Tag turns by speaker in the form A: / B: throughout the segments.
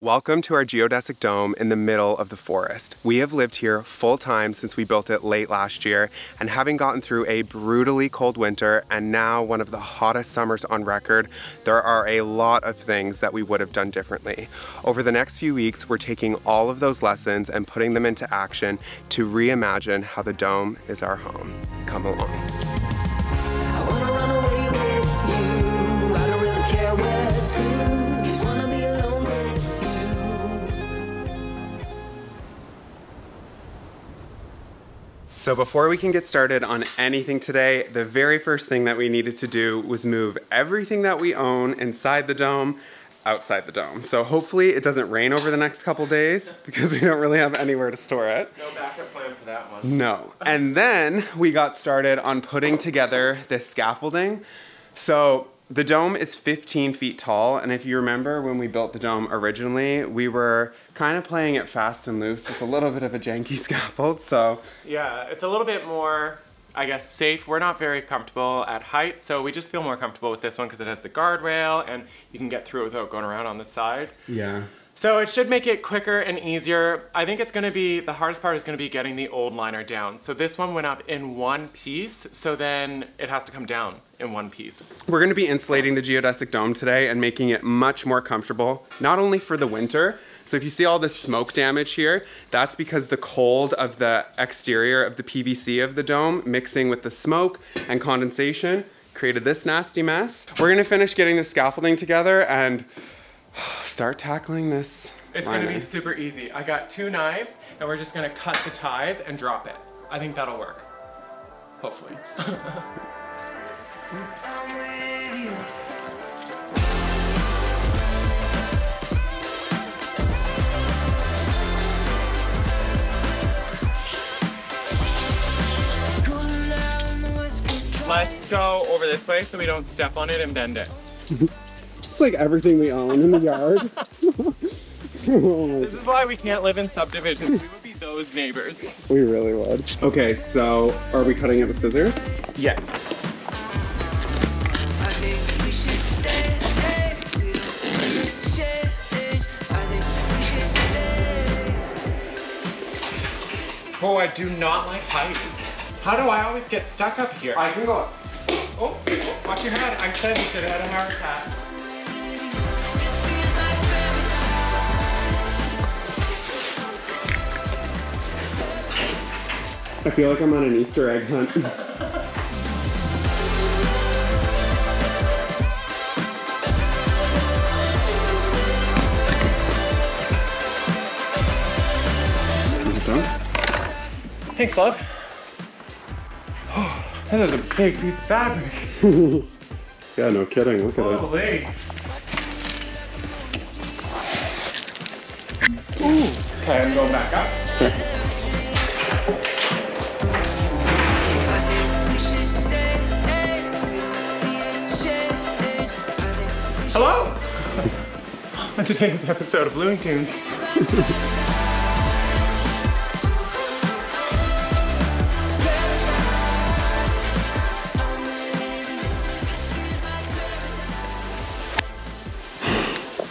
A: Welcome to our geodesic dome in the middle of the forest. We have lived here full time since we built it late last year and having gotten through a brutally cold winter and now one of the hottest summers on record, there are a lot of things that we would have done differently. Over the next few weeks, we're taking all of those lessons and putting them into action to reimagine how the dome is our home. Come along. So before we can get started on anything today, the very first thing that we needed to do was move everything that we own inside the dome outside the dome. So hopefully it doesn't rain over the next couple days because we don't really have anywhere to store it.
B: No backup plan for that one.
A: No. And then we got started on putting together this scaffolding. So the dome is 15 feet tall, and if you remember when we built the dome originally, we were kind of playing it fast and loose with a little bit of a janky scaffold, so.
B: Yeah, it's a little bit more, I guess, safe. We're not very comfortable at height, so we just feel more comfortable with this one because it has the guardrail and you can get through it without going around on the side.
A: Yeah.
B: So it should make it quicker and easier. I think it's gonna be, the hardest part is gonna be getting the old liner down. So this one went up in one piece, so then it has to come down in one piece.
A: We're gonna be insulating the geodesic dome today and making it much more comfortable, not only for the winter, so if you see all this smoke damage here, that's because the cold of the exterior of the PVC of the dome mixing with the smoke and condensation created this nasty mess. We're gonna finish getting the scaffolding together and start tackling this.
B: It's
A: liner.
B: gonna be super easy. I got two knives and we're just gonna cut the ties and drop it. I think that'll work. Hopefully. Let's go over this way so we don't step on it and bend it.
A: Just like everything we own in the yard.
B: This is why we can't live in subdivisions. We would be those neighbors.
A: we really would. Okay, so are we cutting it with scissors?
B: Yes. Oh, I do not like heights. How do I always get stuck up here?
A: I can go.
B: Oh, oh, watch your head. I said you should have had a heart attack.
A: I feel like I'm on an Easter egg hunt.
B: Thanks, love. Oh, this is a big piece of fabric.
A: yeah, no kidding. Look at it.
B: Holy. Ooh. Okay, I'm going back up. On today's episode of Looney Tunes. Do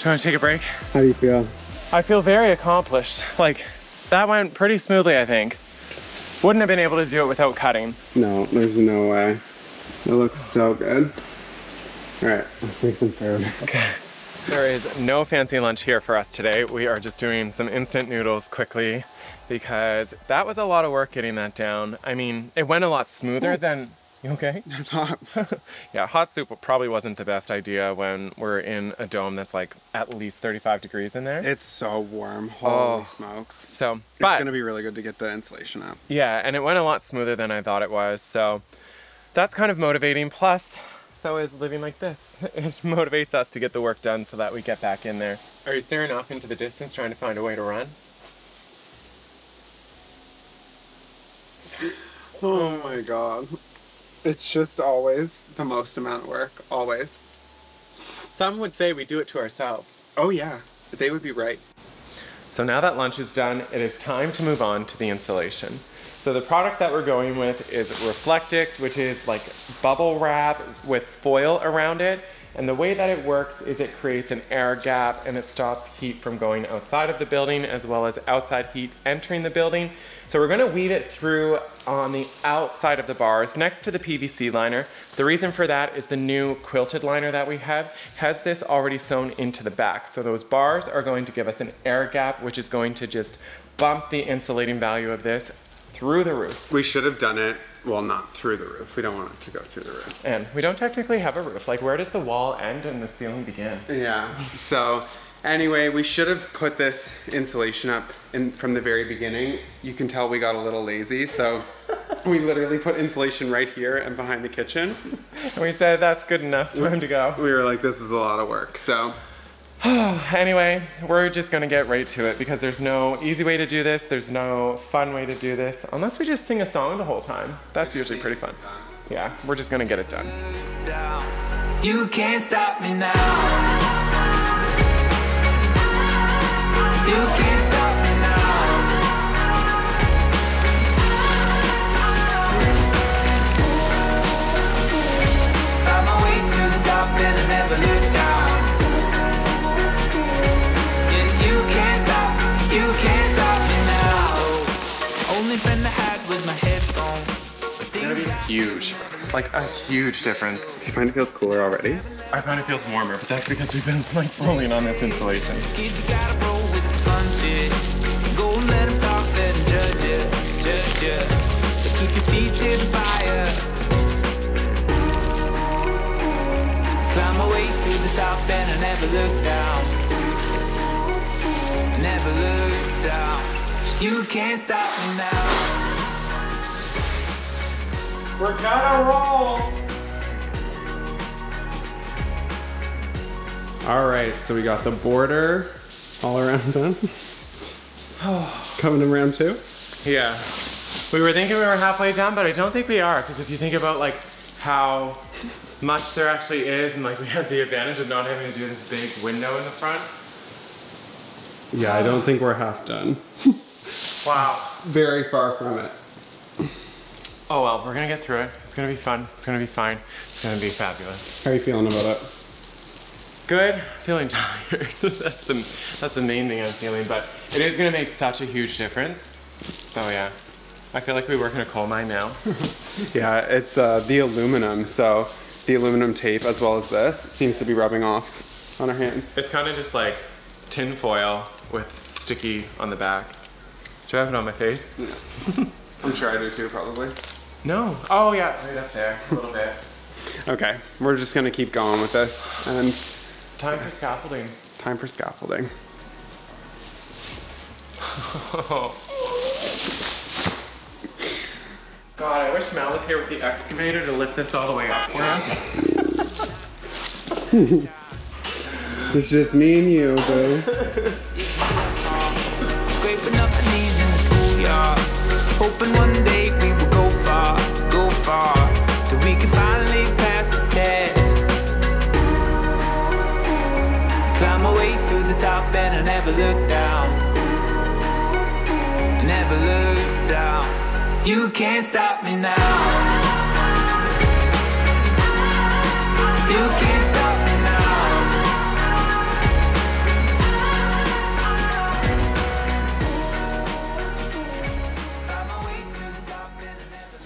B: you want to take a break?
A: How do you feel?
B: I feel very accomplished. Like, that went pretty smoothly, I think. Wouldn't have been able to do it without cutting.
A: No, there's no way. It looks so good. All right, let's make some food.
B: Okay. There is no fancy lunch here for us today. We are just doing some instant noodles quickly because that was a lot of work getting that down. I mean, it went a lot smoother oh. than, you okay?
A: It's hot.
B: yeah, hot soup probably wasn't the best idea when we're in a dome that's like at least 35 degrees in there.
A: It's so warm. Holy
B: Oh.
A: smokes.
B: So,
A: It's
B: but
A: gonna be really good to get the insulation up.
B: yeah, and it went a lot smoother than I thought it was. So that's kind of motivating. Plus, so is living like this. It motivates us to get the work done so that we get back in there. Are you staring off into the distance trying to find a way to run?
A: Oh my god. It's just always the most amount of work. Always.
B: Some would say we do it to ourselves.
A: Oh yeah. They would be right.
B: So now that lunch is done, it is time to move on to the installation. So the product that we're going with is Reflectix, which is like bubble wrap with foil around it. And the way that it works is it creates an air gap and it stops heat from going outside of the building as well as outside heat entering the building. So we're gonna weave it through on the outside of the bars next to the PVC liner. The reason for that is the new quilted liner that we have has this already sewn into the back. So those bars are going to give us an air gap, which is going to just bump the insulating value of this through the roof.
A: We should have done it, well, not through the roof. We don't want it to go through the roof.
B: And we don't technically have a roof. Like where does the wall end and the ceiling begin?
A: Yeah, so anyway, we should have put this insulation up in, from the very beginning. You can tell we got a little lazy, so we literally put insulation right here and behind the kitchen.
B: And we said that's good enough, time to go.
A: We were like, this is a lot of work, so.
B: anyway, we're just gonna get right to it because there's no easy way to do this. There's no fun way to do this unless we just sing a song the whole time. That's usually pretty fun. Yeah, we're just gonna get it done.
C: You can't stop me now. Only friend I had was my headphones. But things got
B: Huge, like a huge difference.
A: Do you find it feels cooler already?
B: I find it feels warmer, but that's because we've been like rolling on this insulation.
C: Kids, gotta roll with the punches. Go and let 'em talk, let 'em judge you, judge you. But keep your feet to the fire. Climb my way to the top and I never look down. Never look down. You can't stop me now.
B: We're gonna roll.
A: All right, so we got the border all around done. Coming in round two?
B: Yeah. We were thinking we were halfway done, but I don't think we are, because if you think about like how much there actually is, and like we had the advantage of not having to do this big window in the front.
A: Yeah, I don't think we're half done.
B: Wow.
A: Very far from it.
B: Oh well, we're gonna get through it. It's gonna be fun. It's gonna be fine. It's gonna be fabulous.
A: How are you feeling about it?
B: Good. Feeling tired. that's the that's the main thing I'm feeling, but it is gonna make such a huge difference. Oh yeah. I feel like we work in a coal mine now.
A: Yeah, it's uh, the aluminum, so the aluminum tape as well as this seems to be rubbing off on our hands.
B: It's kind of just like tin foil with sticky on the back. Should I have it on my face? Yeah.
A: I'm sure I do too, probably.
B: No. Oh yeah, right up there, a little bit.
A: Okay, we're just gonna keep going with this and
B: Time for scaffolding.
A: time for scaffolding.
B: God, I wish Mel was here with the excavator to lift this all the way up for us.
A: It's just me and you, boo.
C: Scraping up my knees in the schoolyard. Hoping one day far. Till we can finally pass the test. Climb my way to the top and I never look down. Never look down. You can't stop me now. You can't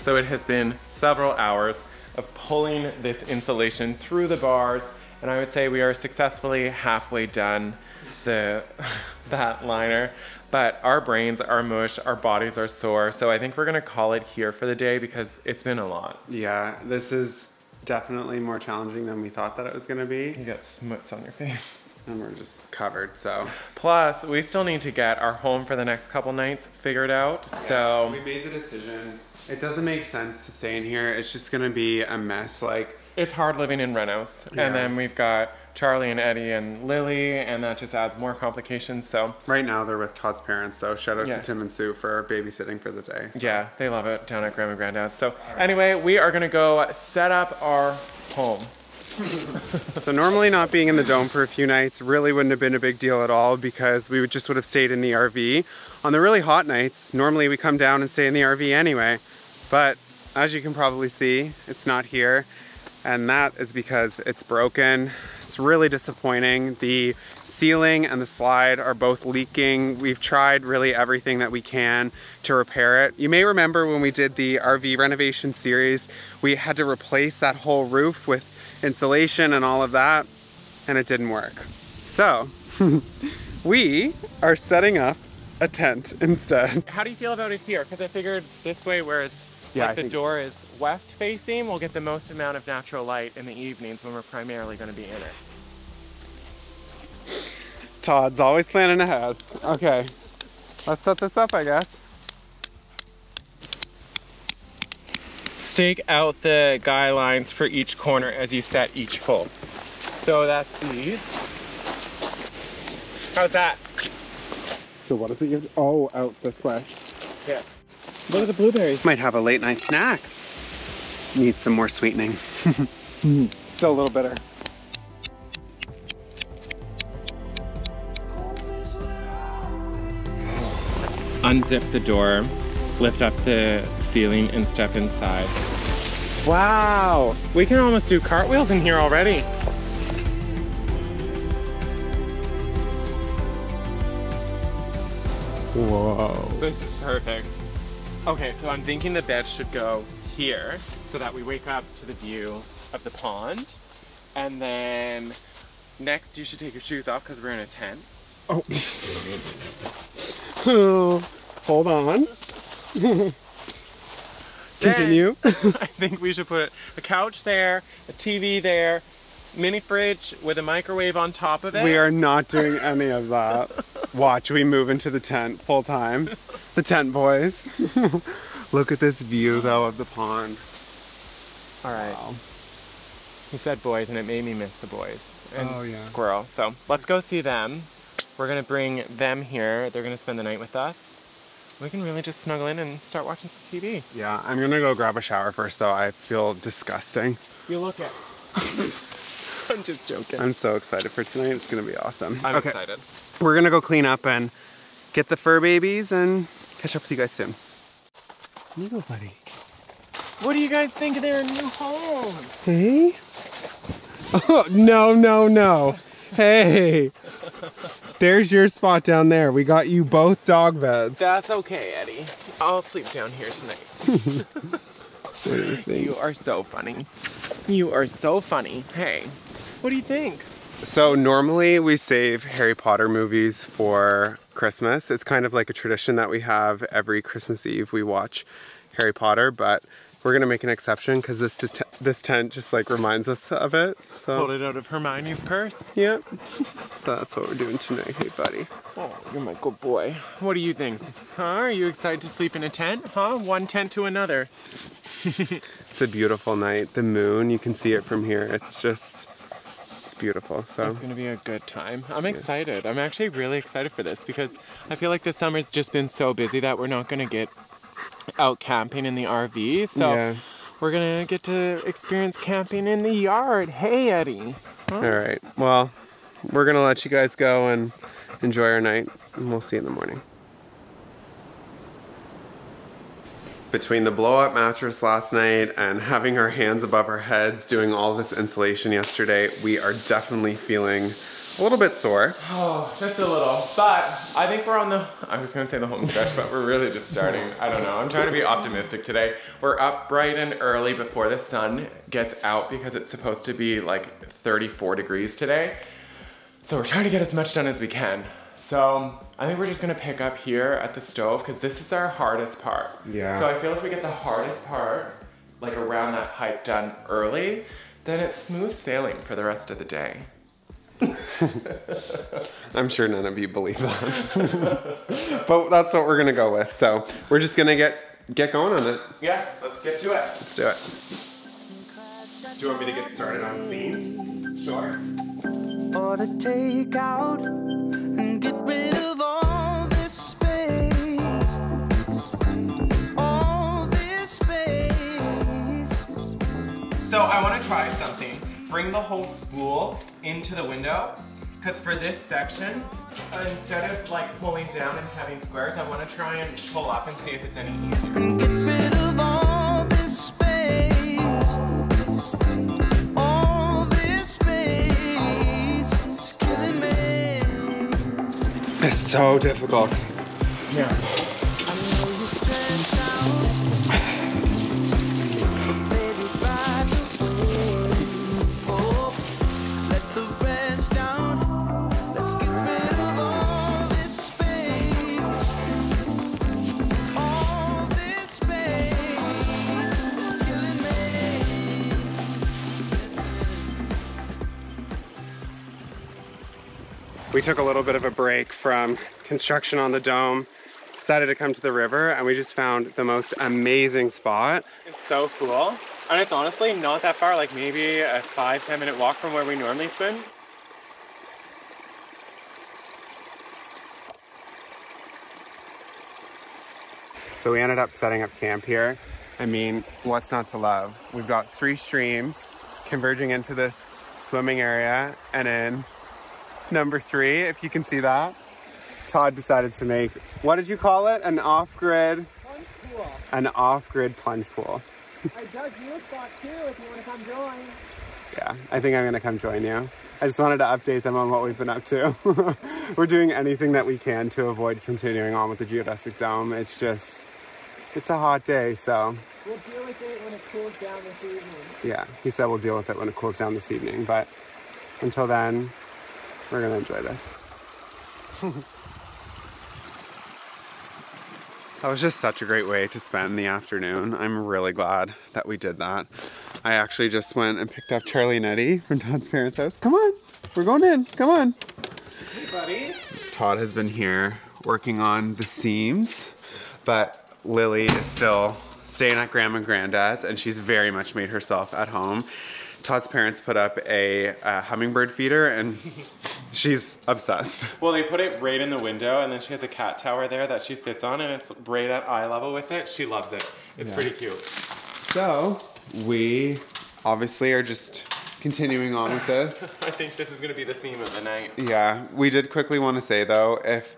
B: So it has been several hours of pulling this insulation through the bars, and I would say we are successfully halfway done the that liner. But our brains are mush, our bodies are sore, so I think we're gonna call it here for the day because it's been a lot.
A: Yeah, this is definitely more challenging than we thought that it was gonna be.
B: You got smuts on your face.
A: And we're just covered, so.
B: Plus, we still need to get our home for the next couple nights figured out. So
A: We made the decision. It doesn't make sense to stay in here. It's just gonna be a mess. Like,
B: it's hard living in Renos.
A: Yeah.
B: And then we've got Charlie and Eddie and Lily, and that just adds more complications. So
A: right now they're with Todd's parents, so shout out
B: Yeah.
A: to Tim and Sue for babysitting for the day. So.
B: yeah, they love it down at Grandma and Granddad. So anyway, we are gonna go set up our home.
A: So normally not being in the dome for a few nights really wouldn't have been a big deal at all because we would just would have stayed in the RV. On the really hot nights, normally we come down and stay in the RV anyway. But as you can probably see, it's not here. and that is because it's broken. It's really disappointing. The ceiling and the slide are both leaking. We've tried really everything that we can to repair it. You may remember when we did the RV renovation series, we had to replace that whole roof with insulation and all of that, and it didn't work. So, we are setting up a tent instead.
B: How do you feel about it here? Because I figured this way where it's
A: Yeah, I
B: the
A: think-
B: door is west facing, we'll get the most amount of natural light in the evenings when we're primarily going to be in it.
A: Todd's always planning ahead. Okay, let's set this up, I guess.
B: Stake out the guy lines for each corner as you set each pole. So that's these. How's that?
A: So what is it you have to, oh, out this way.
B: Yeah. Look at the blueberries.
A: Might have a late night snack. Needs some more sweetening. Hmm. Still a little bitter.
B: Unzip the door, lift up the ceiling and step inside. Wow, we can almost do cartwheels in here already.
A: Whoa.
B: This is perfect. Okay, so I'm thinking the bed should go here so that we wake up to the view of the pond. And then next you should take your shoes off because we're in a tent.
A: Oh. Hold on. Continue.
B: I think we should put a couch there, a TV there, mini fridge with a microwave on top of it.
A: we are not doing any of that. Watch, we move into the tent full time. The tent boys. Look at this view though of the pond.
B: All right.
A: Wow.
B: He said boys, and it made me miss the boys and
A: Oh, yeah.
B: squirrel. So let's go see them. We're gonna bring them here. They're gonna spend the night with us. We can really just snuggle in and start watching some TV.
A: Yeah, I'm gonna go grab a shower first though. I feel disgusting.
B: You look it. I'm just joking.
A: I'm so excited for tonight. It's gonna be awesome.
B: I'm
A: okay,
B: excited.
A: we're gonna go clean up and get the fur babies and catch up with you guys soon. You go, buddy.
B: What do you guys think of their new home?
A: Hey? Oh, no, no, no. Hey. There's your spot down there. We got you both dog beds.
B: That's okay, Eddie. I'll sleep down here tonight. you are so funny. You are so funny. Hey, what do you think?
A: So normally we save Harry Potter movies for Christmas. It's kind of like a tradition that we have every Christmas Eve we watch Harry Potter, but we're gonna make an exception because this this tent just like reminds us of it. So
B: Pulled it out of Hermione's purse.
A: Yep. So that's what we're doing tonight, hey buddy.
B: Oh, you're my good boy. What do you think? Huh? Are you excited to sleep in a tent? Huh? One tent to another.
A: It's a beautiful night. The moon, you can see it from here. It's just it's beautiful. So
B: It's gonna be a good time. I'm excited. I'm actually really excited for this because I feel like the summer's just been so busy that we're not gonna get out camping in the RV. So
A: Yeah.
B: we're gonna get to experience camping in the yard. Hey, Eddie.
A: all right. Well, we're gonna let you guys go and enjoy our night, and we'll see you in the morning. Between the blow up mattress last night and having our hands above our heads doing all this insulation yesterday, we are definitely feeling a little bit sore.
B: Oh, just a little. But I think we're on the, I was gonna say the home stretch, but we're really just starting. I don't know. I'm trying to be optimistic today. We're up bright and early before the sun gets out because it's supposed to be like 34 degrees today. So we're trying to get as much done as we can. So I think we're just gonna pick up here at the stove because this is our hardest part.
A: Yeah.
B: So I feel if we get the hardest part, like around that pipe done early, then it's smooth sailing for the rest of the day.
A: I'm sure none of you believe that. but that's what we're gonna go with. So we're just gonna get get going on it.
B: Yeah, let's get to it.
A: Let's do it.
B: Do you want me to get started on seams? Sure.
C: or to take out and get rid of all this space. All this space.
B: So I want to try something bring the whole spool into the window because for this section, uh, instead of like pulling down and having squares, I want to try and pull up and see if it's any easier.
C: Get rid of all this space. All this space. Killing me. It's so difficult. Yeah.
A: We took a little bit of a break from construction on the dome, decided to come to the river, and we just found the most amazing spot.
B: It's so cool. And it's honestly not that far, like maybe a five, 10 minute walk from where we normally swim.
A: So we ended up setting up camp here. I mean, what's not to love? We've got three streams converging into this swimming area, and in number three, if you can see that, Todd decided to make what did you call it? An off-grid,
B: Plunge pool.
A: an off-grid plunge pool.
B: I dug you a spot too if you want to come join.
A: Yeah, I think I'm gonna come join you. I just wanted to update them on what we've been up to. We're doing anything that we can to avoid continuing on with the geodesic dome. It's just, it's a hot day, so
B: We'll deal with it when it cools down this evening.
A: yeah, he said we'll deal with it when it cools down this evening. But until then, we're gonna enjoy this. that was just such a great way to spend the afternoon. I'm really glad that we did that. I actually just went and picked up Charlie and Eddie from Todd's parents' house. Come on, we're going in. Come on.
B: Hey buddies.
A: Todd has been here working on the seams, but Lily is still staying at Grandma and Granddad's, and she's very much made herself at home. Todd's parents put up a, uh hummingbird feeder, and she's obsessed.
B: Well, they put it right in the window, and then she has a cat tower there that she sits on, and it's right at eye level with it. She loves it. It's
A: Yeah.
B: pretty cute.
A: So we obviously are just continuing on with this.
B: I think this is gonna be the theme of the night.
A: Yeah, we did quickly want to say though, if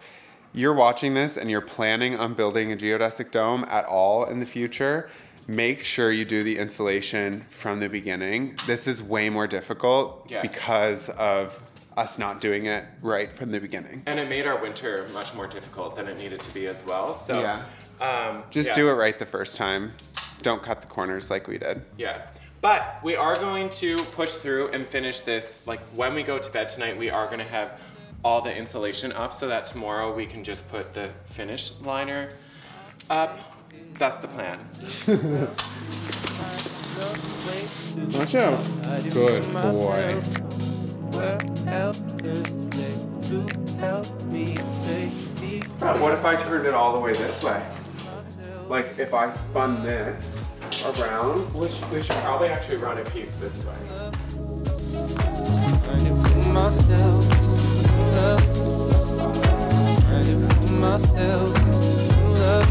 A: you're watching this and you're planning on building a geodesic dome at all in the future, make sure you do the insulation from the beginning. This is way more difficult because of us not doing it right from the beginning.
B: And it made our winter much more difficult than it needed to be as well. So
A: Yeah.
B: um,
A: Just
B: yeah.
A: do it right the first time. Don't cut the corners like we did.
B: Yeah. But we are going to push through and finish this. Like when we go to bed tonight, we are gonna have all the insulation up so that tomorrow we can just put the finish liner up. That's the plan.
A: Watch out. Good boy.
C: Where else to help me?
A: What if I turned it all the way this way? Like if I spun this around?
B: We should, we should probably actually run a piece this way.
C: Myself, love. Myself, love.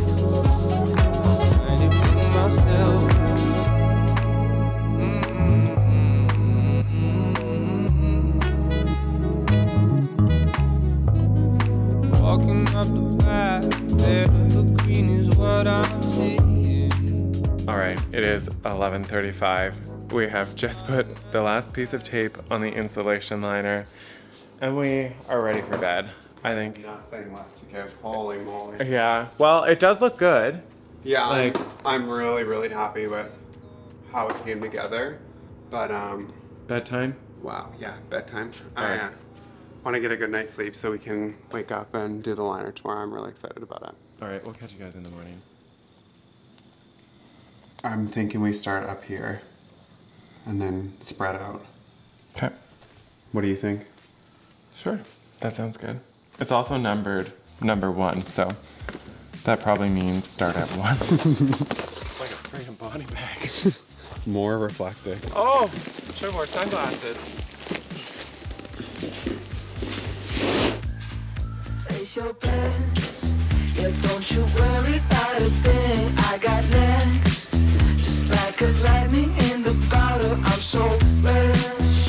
C: Myself. Walking up the path, there the green is what I'm seeing.
B: All right, it is 11:35. We have just put the last piece of tape on the insulation liner, and we are ready for bed. I think.
A: Nothing left to give. Holy moly.
B: Yeah. Well, it does look good.
A: Yeah,
B: Like-
A: I'm, I'm really, really happy with how it came together. But um,
B: Bedtime.
A: wow, yeah, bedtime. I
B: Alright.
A: Want to get a good night's sleep so we can wake up and do the liner tomorrow. I'm really excited about it.
B: All right, we'll catch you guys in the morning.
A: I'm thinking we start up here and then spread out.
B: Okay.
A: What do you think?
B: Sure. That sounds good. It's also numbered number one, so that probably means start at one. it's like a freaking body bag.
A: More reflective.
B: Oh, should have wore sunglasses.
C: Your bets. Yeah, don't you worry about a thing. I got next. Just like a lightning in the bottle, I'm so fresh.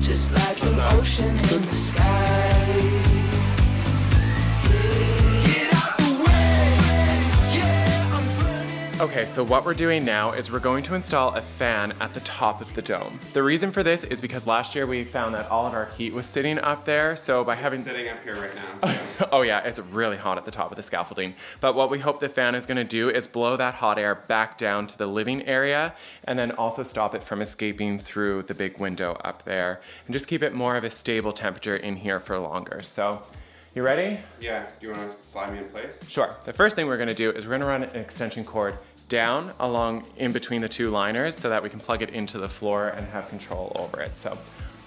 C: Just like the ocean in the sky.
B: Okay, so what we're doing now is we're going to install a fan at the top of the dome. The reason for this is because last year we found that all of our heat was sitting up there, so by having...
A: Sitting up here right now.
B: oh yeah, it's really hot at the top of the scaffolding. But what we hope the fan is gonna do is blow that hot air back down to the living area and then also stop it from escaping through the big window up there and just keep it more of a stable temperature in here for longer. So, you ready?
A: Yeah, do you wanna slide me in place?
B: Sure. The first thing we're gonna do is we're gonna run an extension cord down along in between the two liners so that we can plug it into the floor and have control over it. So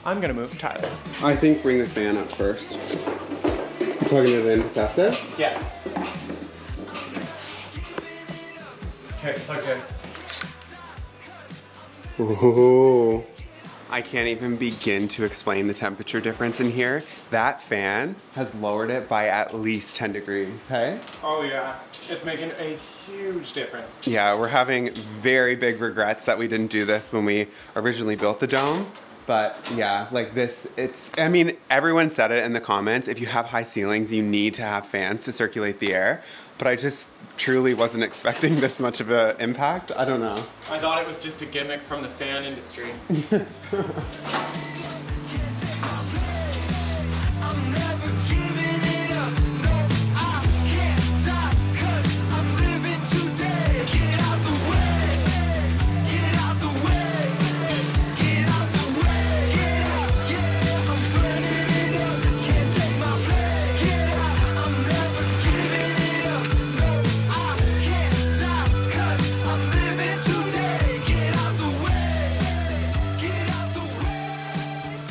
B: I'm gonna move Tyler.
A: I think bring the fan up first. Plugging it in to test it?
B: Yeah. Okay, plugged in.
A: Ooh. I can't even begin to explain the temperature difference in here. That fan has lowered it by at least 10 degrees, hey?
B: Oh yeah, it's making a huge difference.
A: Yeah, we're having very big regrets that we didn't do this when we originally built the dome. But yeah, like this, it's, I mean, everyone said it in the comments. If you have high ceilings, you need to have fans to circulate the air. But I just truly wasn't expecting this much of an impact. I don't know.
B: I thought it was just a gimmick from the fan industry.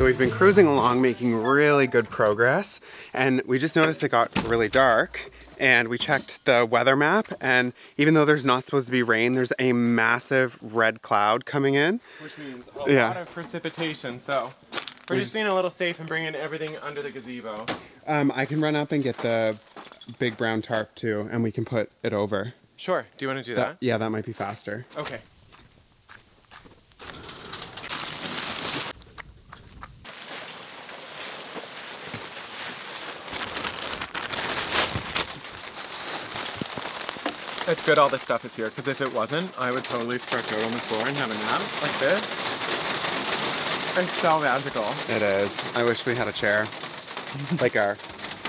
A: So we've been cruising along making really good progress and we just noticed it got really dark and we checked the weather map and even though there's not supposed to be rain, there's a massive red cloud coming in.
B: Which means a
A: Yeah.
B: lot of precipitation, so we're just being a little safe and bringing everything under the gazebo.
A: Um, I can run up and get the big brown tarp too and we can put it over.
B: Sure, do you wanna do
A: That-
B: that?
A: yeah, that might be faster.
B: Okay. It's good all this stuff is here, because if it wasn't, I would totally stretch out on the floor and have a nap like this. It's so magical.
A: It is. I wish we had a chair like our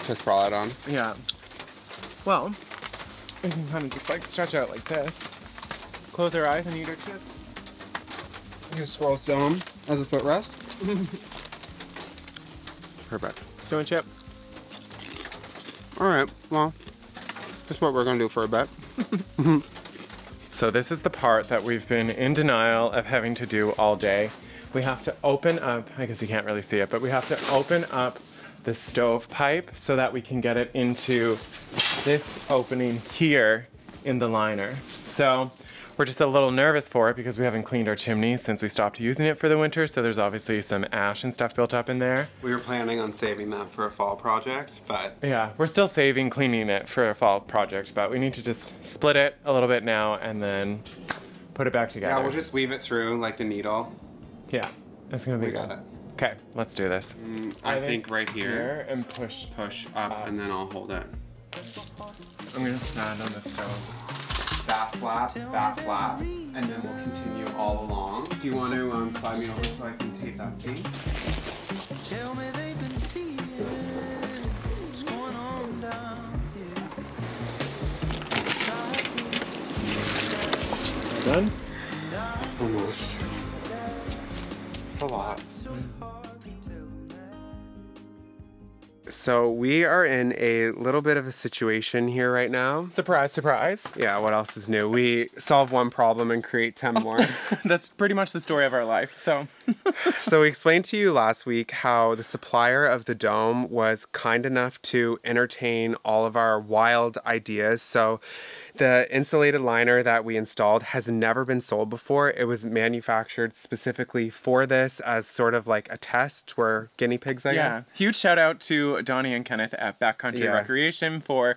A: to sprawl out on.
B: Yeah. Well, we can kind of just like stretch out like this. Close our eyes and eat our chips.
A: Use Squirrel's Dome as a footrest. Perfect.
B: Do a chip?
A: All right, well, that's what we're gonna do for a bit.
B: So this is the part that we've been in denial of having to do all day. We have to open up, I guess you can't really see it, but we have to open up the stove pipe so that we can get it into this opening here in the liner. So we're just a little nervous for it because we haven't cleaned our chimney since we stopped using it for the winter. So there's obviously some ash and stuff built up in there.
A: We were planning on saving that for a fall project, but
B: Yeah, we're still saving cleaning it for a fall project, but we need to just split it a little bit now and then put it back together.
A: yeah, we'll just weave it through like the needle.
B: Yeah, it's gonna be
A: We
B: good.
A: got it.
B: Okay, let's do this.
A: Mm, I, think, right here,
B: Here and push.
A: push up, and then I'll hold it.
B: I'm gonna stand on the stove.
A: That flap, that flap, and then we'll continue all along. Do you want to um, slide me over so I can tape that thing?
C: Tell me they can see it. What's going on down here? 'Cause I get to feel
B: Done?
A: Almost. It's a lot.
C: So
A: we are in a little bit of a situation here right now.
B: Surprise, surprise.
A: Yeah, what else is new? We solve one problem and create 10 more.
B: That's pretty much the story of our life. So,
A: so we explained to you last week how the supplier of the dome was kind enough to entertain all of our wild ideas. So the insulated liner that we installed has never been sold before. It was manufactured specifically for this as sort of like a test. We're guinea pigs, I
B: yeah,
A: guess.
B: huge shout out to Donnie and Kenneth at Backcountry
A: Yeah.
B: Recreation for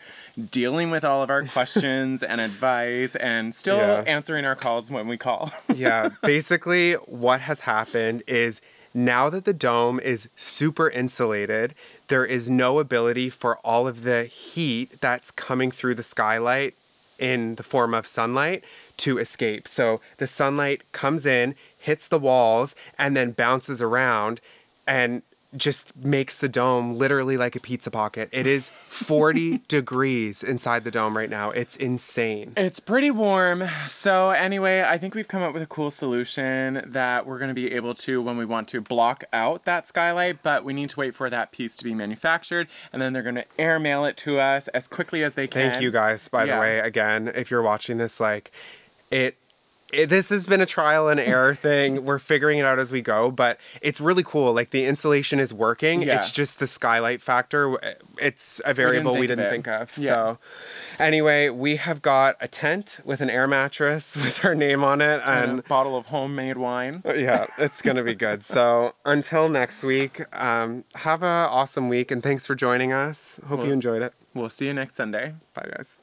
B: dealing with all of our questions and advice and still
A: Yeah.
B: answering our calls when we call.
A: yeah, basically, what has happened is now that the dome is super insulated, there is no ability for all of the heat that's coming through the skylight in the form of sunlight to escape. So the sunlight comes in, hits the walls, and then bounces around and just makes the dome literally like a pizza pocket. It is 40 degrees inside the dome right now. It's insane.
B: It's pretty warm. So anyway, I think we've come up with a cool solution that we're going to be able to, when we want to, block out that skylight, but we need to wait for that piece to be manufactured, and then they're going to airmail it to us as quickly as they can.
A: Thank you guys, by
B: Yeah.
A: the way, again, if you're watching this, like, it, it, this has been a trial and error thing. We're figuring it out as we go, but it's really cool. Like the insulation is working.
B: Yeah.
A: It's just the skylight factor. It's a variable we
B: think
A: didn't
B: of
A: think of.
B: Yeah.
A: So, anyway, we have got a tent with an air mattress with our name on it,
B: And
A: and
B: a bottle of homemade wine.
A: yeah, it's gonna be good. So until next week, um, have an awesome week, and thanks for joining us. Hope you enjoyed it.
B: We'll see you next Sunday.
A: Bye, guys.